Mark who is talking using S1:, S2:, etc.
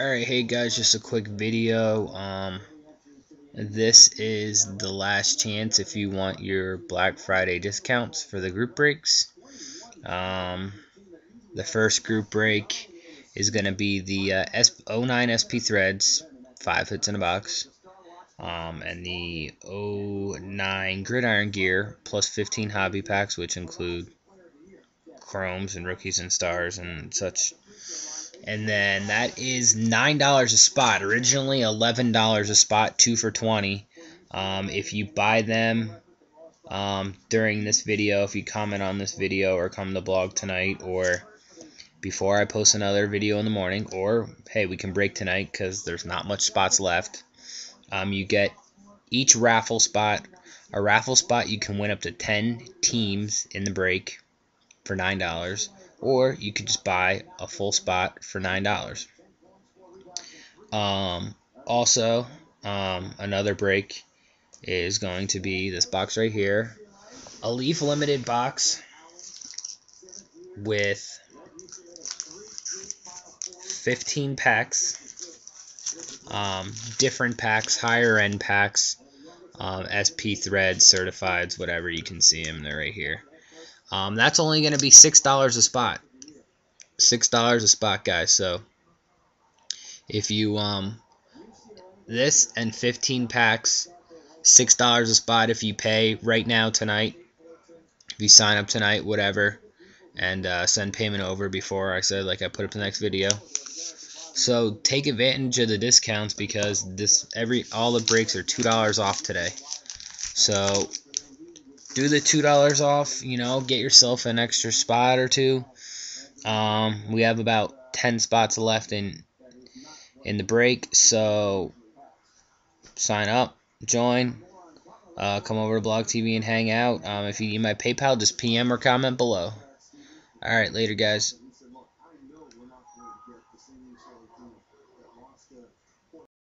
S1: Alright, hey guys, just a quick video. Um, this is the last chance if you want your Black Friday discounts for the group breaks. Um, the first group break is going to be the uh, S 09 SP Threads, 5 hits in a box. Um, and the 09 Gridiron Gear plus 15 hobby packs, which include chromes and rookies and stars and such and then that is nine dollars a spot. Originally eleven dollars a spot, two for twenty. Um, if you buy them um, during this video, if you comment on this video or come to blog tonight or before I post another video in the morning, or hey, we can break tonight because there's not much spots left. Um, you get each raffle spot. A raffle spot you can win up to 10 teams in the break for $9 or you could just buy a full spot for nine dollars. Um, also, um, another break is going to be this box right here, a Leaf Limited box with 15 packs, um, different packs, higher end packs, um, SP threads, certifieds, whatever. You can see them. They're right here. Um, that's only going to be $6 a spot. $6 a spot, guys. So if you, um, this and 15 packs, $6 a spot if you pay right now tonight. If you sign up tonight, whatever, and uh, send payment over before I said, like I put up the next video. So take advantage of the discounts because this every all the breaks are two dollars off today. So do the two dollars off. You know, get yourself an extra spot or two. Um, we have about ten spots left in in the break, so sign up, join, uh, come over to Blog TV and hang out. Um, if you need my PayPal, just PM or comment below. All right, later, guys.